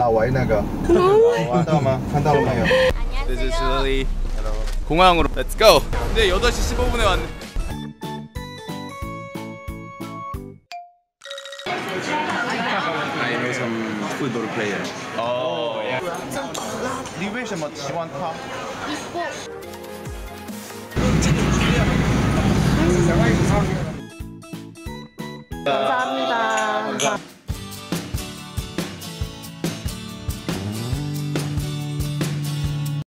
老维那个，看到吗？看到了没有？This is Lily. Hello. 공항으로 Let's go. 근데 8시 15분에 왔네. I know some football player. Oh. Yeah. 你为什么喜欢他？ 감사합니다.